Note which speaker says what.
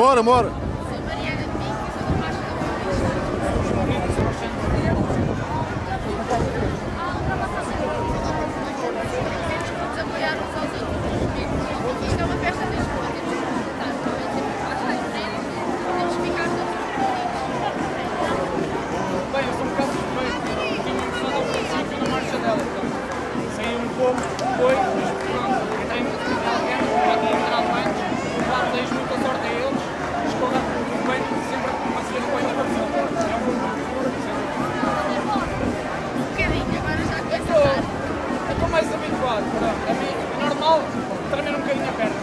Speaker 1: Bora, bora. Sou É normal, tipo, tremendo um bocadinho a perna.